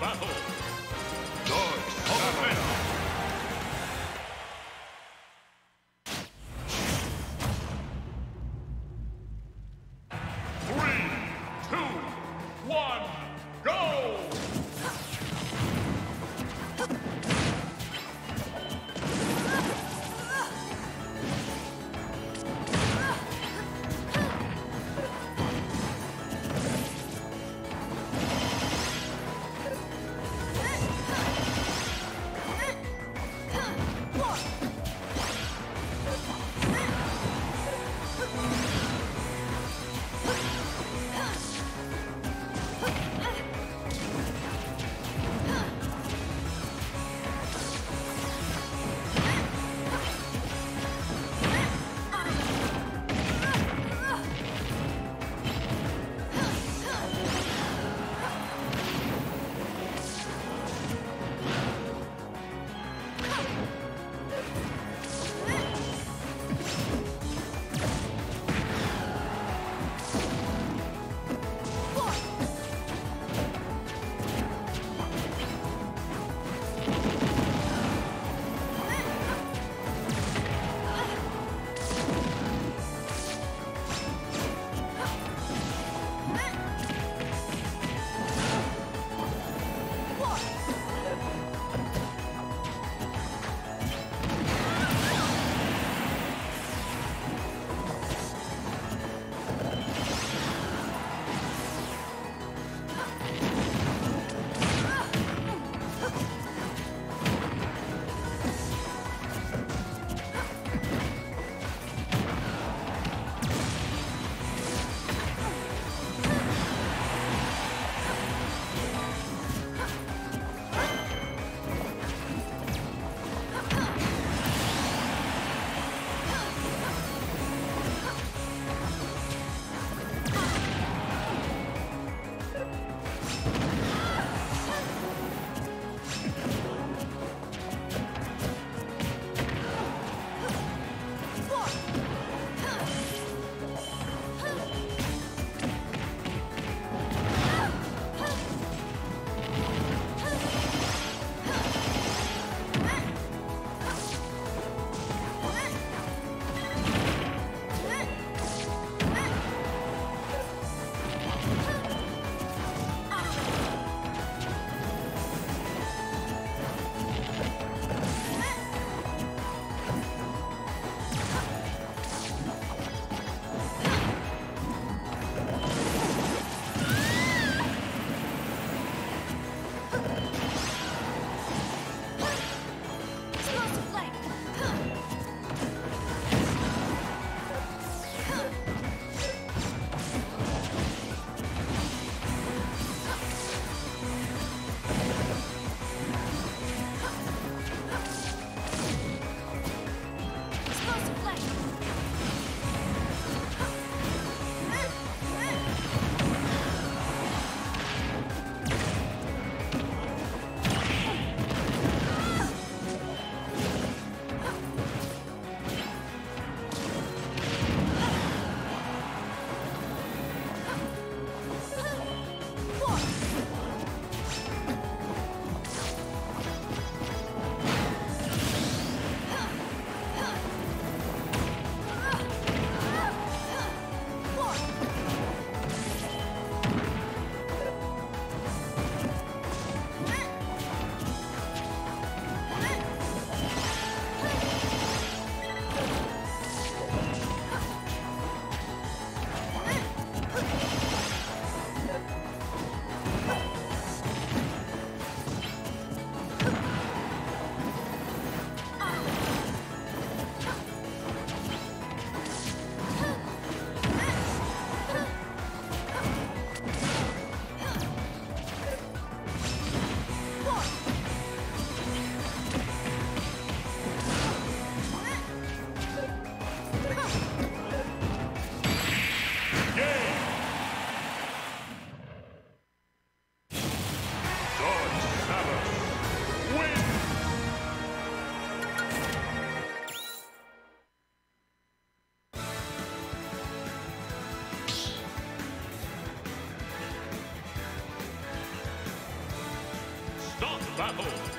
battle. Battle.